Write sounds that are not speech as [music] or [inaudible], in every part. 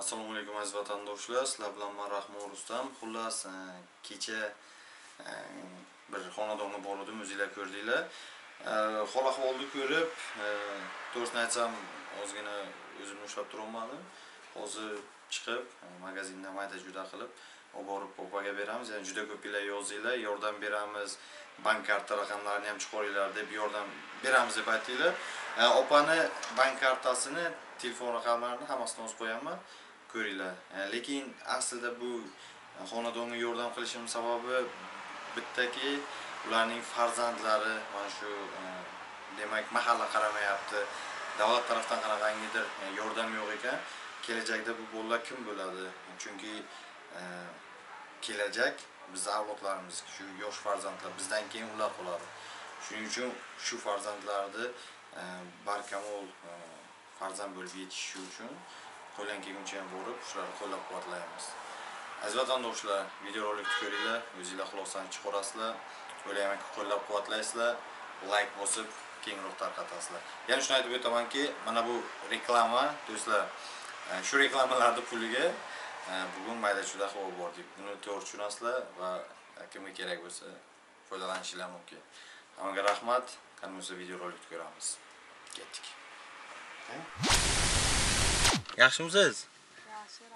assalomu alaykum aziz vatandoshlar. Sizlar bilan man rahmon rustam. Xullas e, kecha e, bir xonadonga bordim o'zinglar ko'rdinglar. E, hol ahvolni ko'rib to'g'risini aytsam ozgina o'zimni ushlab turolmadim. Hozir chiqib magazindan mayda juda qilib olib borib opaga beramiz. Ya'ni juda ko'pinglar yozdinglar yordam beramiz. Bank karta raqamlarini ham chiqaringlar deb yordam beramiz deb aytdinglar opani bank kartasini telefon raqamlarini hammasini yozib qo'yaman. Ko'ringlar. E, lekin aslida bu xonadonga yordam qilishim sababi bittaki ularning farzandlari mana shu e, demak mahalla qaramayapti. Davlat tarafdan qanaqangidir e, yordam yo'q ekan. Kelajakda bu bolalar kim bo'ladi? Chunki kelajak bizni avlodlarimiz shu yosh farzandlar bizdan keyin ular qoladi. Shuning uchun shu farzandlarni barkamol farzand bo'lib yetishishi uchun qo'ldan kelguncha ham borib shularni qo'llab quvvatlaymiz. Aziz vatandoshlar videorolikni ko'ringlar o'zinglar xulosani chiqarasizlar. O'ylaymanki qo'llab quvvatlaysizlar layk bosib kengroq tarqatasizlar. Yana shuni aytib o'tamanki mana bu reklama do'stlar e, shu reklamalarni puliga e, bugun mayda chuda qilib bordik buni to'g'ri tushunasizlar va kimga kerak bo'lsa foydalanishingiz mumkin. Hammaga rahmat. Qani bo'lsa videorolikni ko'ramiz. Ketdik. Yaxshimisiz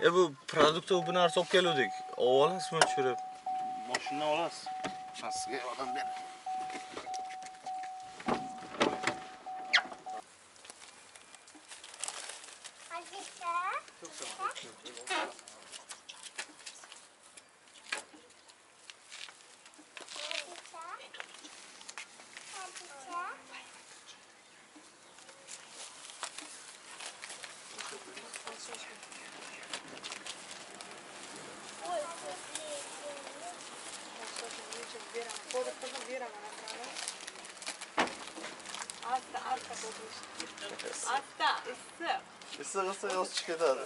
e bu produktni bu narsa olib keluvdik olib olasizmi tushirib Mashina olasiz. Men sizga yordam beraman. Asta, asta ko'rish. Asta, issiq. issiq issiq yoz chiqib ketadi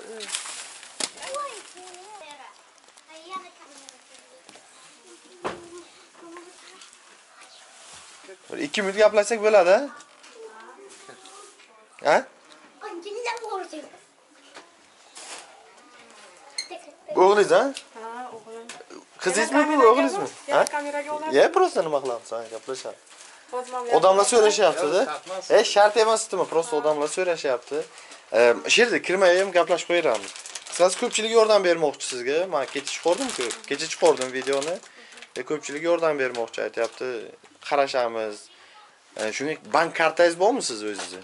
bir ikki minut gaplashsak bo'ladi ha o'g'lingiz ha? Ha, o'g'lim. qizingizmi bu o'g'lingizmi ha? kameraga ye просто nima qilamiz ha gaplashamiz. Odamlar so'rashyaptida. Shart emas. e shart emasdimi просто odamlar so'rashyapti. Shu yerda kirmay ham gaplashib qo'yaveramiz. Qisqasi ko'pchilik yordam bermoqchi sizga. Man kecha chiqardim-ku kecha chiqardim videoni? E, ko'pchilik yordam bermoqchi aytyapti. Qarashamiz. E, shunga bank kartangiz bormi sizni o'zizni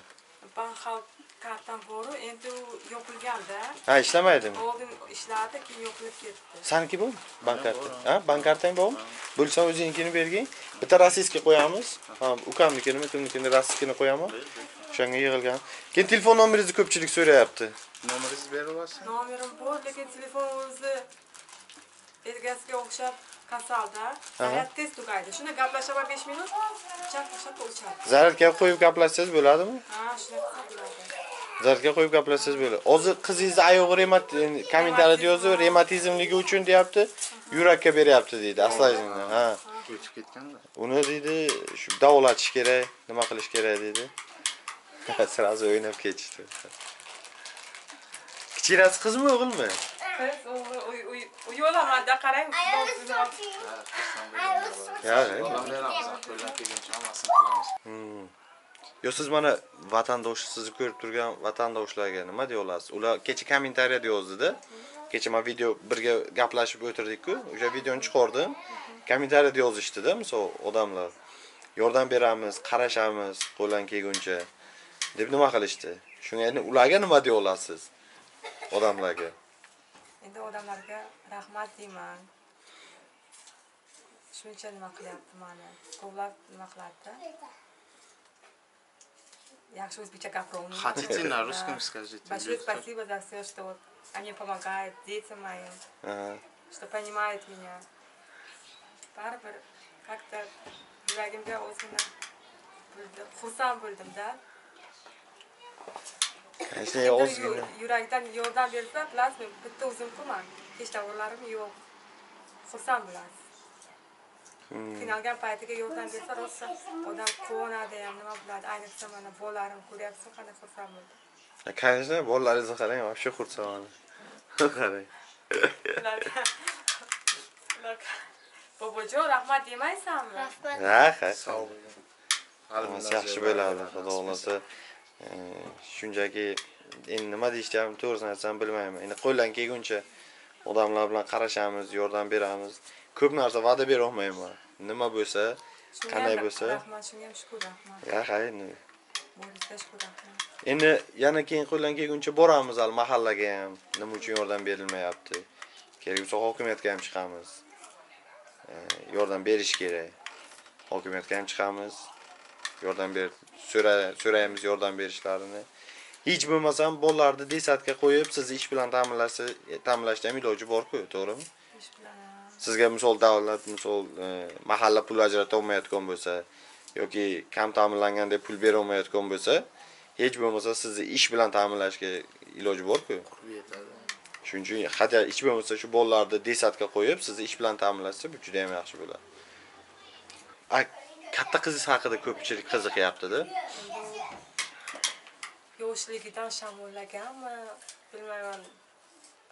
Bank xalq kartam bor, endi u yopilganda, ha ishlamaydimi oldin ishlardi, keyin yopilib ketdi. saniki bu bank karta ha bank kartang bormi bo'lsa o'zingnikini bergin bitta rossiyskiy qo'yamiz ha ukamnikini kimnikini rossiyskini qo'yaman o'shanga yig'ilgan keyin telefon nomeringizni ko'pchilik so'rayapti Nomeringizni berib olasiz? Nomerim bor, lekin telefon o'zi egasiga o'xshab kasalda. Hayot tez tugaydi. Shuni gaplashaman 5 minut, chaq chaq o'chadi. zaryadga qo'yib gaplashsangiz bo'ladimi Ha, shunaqa bo'ladi. Zaryadga qo'yib gaplashsangiz bo'ladi. Hozir qizingizni oyog'i remat kommentariyada yozib rematizmligi uchun deyapti. Yurakka beryapti deydi aslazingni ha. O'chib ketganda. uni deydi shu davolatish kerak nima qilish kerak deydi. [laughs] Сразу o'ynab ketishdi. Kichkinasi qizmi o'g'ilmi? Qiz o'g'li uy- uy- uyolamanda qarang. Yo siz mana vatandosh sizni ko'rib turgan vatandoshlarga nima deya olasiz ular kecha kommentariyada yozdida kecha man video birga gaplashib o'tirdik-ku o'sha videoni chiqardim. Kommentariyada yozishdida misol odamlar. Yordam beramiz qarashamiz qo'ldan kelguncha. Deb nima qilishdi? Shunga endi ularga nima deya olasiz odamlarga. Endi odamlarga rahmat deyman. Shuncha nima qilyapti mana. Ko'plab nima qiladi. Хотите на Да. русском скажите? Большое спасибо за все, что вот они помогают детям моим, Aha. что понимают меня. Baribir как-то yuragimga o'zini bildim, xursand bo'ldim da. hech Endi ozgina yu- yurakdan yordam bersa, plus men bitta o'zim-kuman. Hech davrlarim yo'q. Xursand bo'lasiz. Qiynalgan paytiga yordam bersa, rosa odam quvonadi ham, nima bo'ladi. Ayniqsa mana bolalarim ko'ryapsan, qanday xursand bo'ldim. конечно bolalaringizni qarang вообще xursand [laughs] qarang. [laughs] [laughs] Bobojon rahmat demaysanmi? Rahmat. ha ha Sog' bo'ling. yaxshi bo'ladi. xudo xohlasa. Shunchaki endi nima deyishni to'g'risini aytsam bilmayman. Endi qo'ldan kelguncha odamlar bilan qarashamiz yordam beramiz. Ko'p narsa va'da berolmayman nima bo'lsa qanday bo'lsa. rahmat shunga ham shukur rahmat. Ha endi yana keyin qo'ldan kelguncha boramiz al mahallaga ham. Nima uchun yordam berilmayapti? Kerak bo'lsa hokimiyatga ham chiqamiz. E, yordam berish kerak. Hokimiyatga ham chiqamiz. Yordam ber so'ra- so'raymiz yordam berishlarini. Hech bo'lmasam bolalarni desatga qo'yib sizni ish bilan ta'minlashni ta'minlashni ham iloji bor-ku to'g'rimi? Ish bilan sizga misol davlat misol e, mahalla pul ajrata olmayotgan bo'lsa yoki kam ta'minlangan deb pul bera olmayotgan bo'lsa hech bo'lmasa sizni ish bilan ta'minlashga iloji bor-ku. Shuning uchun hadya hech bo'lmasa shu bolalarni desatga qo'yib sizni ish bilan ta'minlashsa bu juda ham yaxshi bo'ladi. A katta qizingiz haqida ko'pchilik qiziqyaptida. Yoshligidan shamollaganmi bilmayman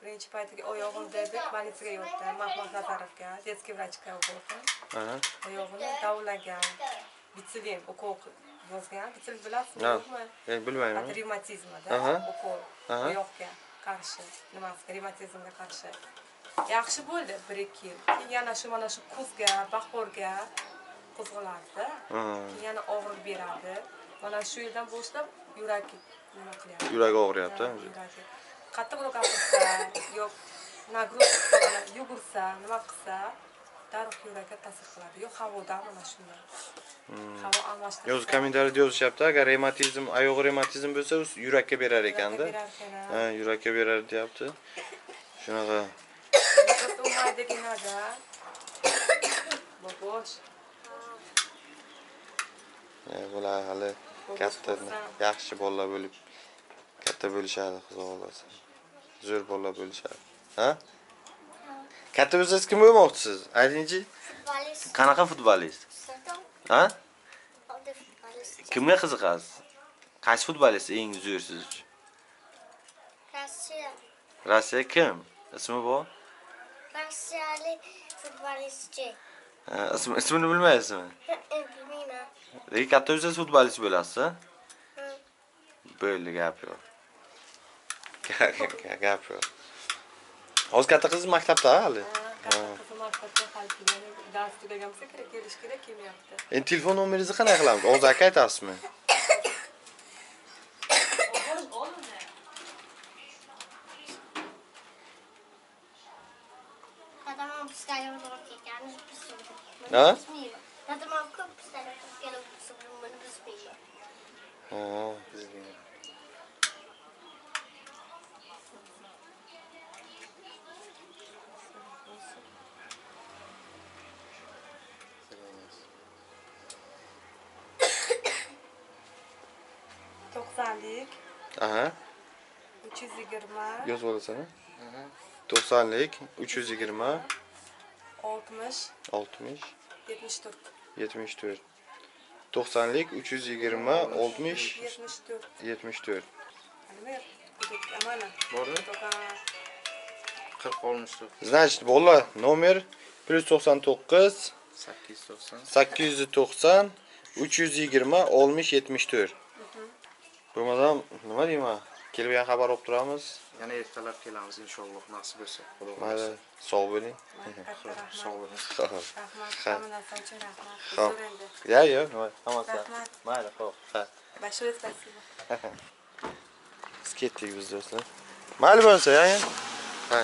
birinchi paytiga oyog'im dedi. Politsiyaga yotdim mahmud nazarovga детский vrachga bo'ldim oyog'ini davlagan bitsilin ukol yozgan. Bitsil bilasizmi? Bilmayman. Aha. ukol oyoqqa qarshi. Nimasiga? Revmatizmga qarshi. Yaxshi bo'ldi. Bir ikki yil. Keyin yana shu mana shu kuzga bahorga qo'zg'alardi. Aha. keyin yana og'riq beradi. Mana shu yildan boshlab yurak nima qilyapti. Yuragi og'riyapti. Yuragi qattiqroq gapirsa yo nagruza yugursa nima qilsa darrov yurakka ta'sir qiladi yo havodan mana shunday havo almashtirsa o'zi kommentariyada yozishyapti agar revmatizm oyog'i revmatizm bo'lsa u yurakka berar ekanda ha yurakka berar deyapti shunaqa умайдагинада. Bobosh. bular hali katta yaxshi bolalar bo'lib katta bo'lishadi xudo xohlasa. Zo'r bolalar bo'lishadi. Ha? Katta bo'lsangiz kim bo'lmoqchisiz? Aytingchi. Futbolist. qanaqa futbolist? Ha? Kimga qiziqasiz? Qaysi futbolist eng zo'r siz uchun? Rossiya. rossiya kim? Ismi bor Rossiyalik futbolistchi. Ismi ismini bilmaysizmi? [laughs] Bilmayman. lekin katta bo'lsangiz futbolist bo'lasiz bo'ldi gap yo'q gap yo'q hozir katta qiz maktabda hali Qizim maktabga hali kelmadi. Dars tugagan bo'lsa kerak kelish kerak kelmayapti. endi telefon nomeringizni qanaqa qilamiz hozir aka aytasizmi Dadamam pistolet. Ha? Bilmayman. Dadamam ko'p pistolet olib kelib buni bilmayman. ha to'qsonlik. Aha. Uch yuz yigirma. Yozib olasan to'qsonlik uch yuz yigirma. Oltmish. Oltmish. Yetmish to'rt. Yetmish to'rt. To'qsonlik uch yuz yigirma. Oltmish. Yetmish to'rt. Yetmish to'rt. Bordi? To'qson- 40 olmishdi. значит bolalar nomer plyus to'qson to'qqiz 890. sakkiz yuz to'qson. Uch yuz yigirma oltmish yetmish to'rt bo'lmasam nima deyman? Kelgan xabar olib turamiz. Yana ertalab kelamiz inshaalloh nasib bo'lsa. Xudo mayli sog' bo'ling. Sog' bo'ling. rahmat Ha. hamma narsa uchun rahmat endi ya yo'q hammasi Rahmat. mayli ho'p ha. Большое спасибо [laughs] biz ketdik biz do'stlar. Mayli bo'lsa ya. Ha